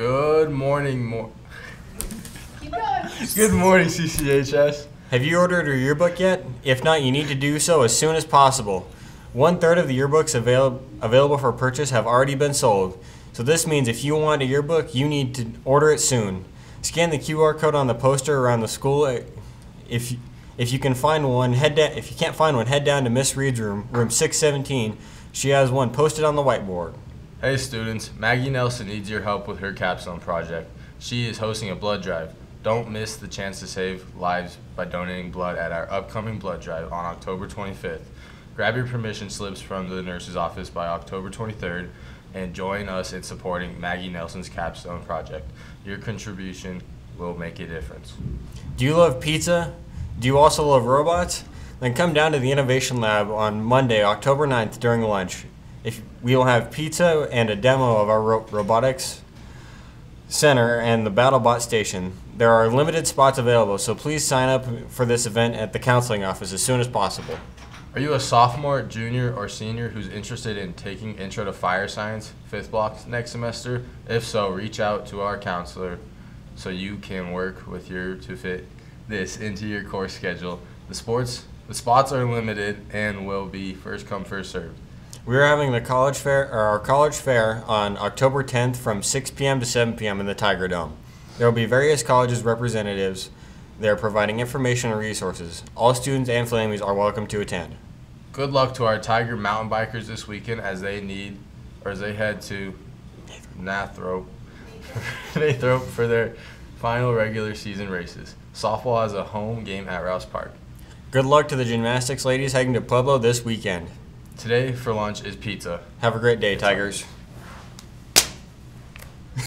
Good morning, mo- Good morning, CCHS. Have you ordered your yearbook yet? If not, you need to do so as soon as possible. One third of the yearbooks avail- available for purchase have already been sold. So this means if you want a yearbook, you need to order it soon. Scan the QR code on the poster around the school. Eh, if if you can find one, head da- if you can't find one, head down to Miss Reed's room, room 617. She has one posted on the whiteboard. Hey students, Maggie Nelson needs your help with her capstone project. She is hosting a blood drive. Don't miss the chance to save lives by donating blood at our upcoming blood drive on October 25th. Grab your permission slips from the nurse's office by October 23rd and join us in supporting Maggie Nelson's capstone project. Your contribution will make a difference. Do you love pizza? Do you also love robots? Then come down to the Innovation Lab on Monday, October 9th during lunch. If we will have pizza and a demo of our ro- robotics center and the BattleBot station. There are limited spots available, so please sign up for this event at the counseling office as soon as possible. Are you a sophomore, junior, or senior who's interested in taking Intro to Fire Science fifth block next semester? If so, reach out to our counselor so you can work with your to fit this into your course schedule. The sports the spots are limited and will be first come first served. We are having the college fair or our college fair on October 10th from 6 p.m. to 7 p.m. in the Tiger Dome. There will be various colleges representatives there providing information and resources. All students and families are welcome to attend. Good luck to our Tiger mountain bikers this weekend as they need or as they head to Nathrop Nathrop for their final regular season races. Softball has a home game at Rouse Park. Good luck to the gymnastics ladies heading to Pueblo this weekend. Today for lunch is pizza. Have a great day, Tigers.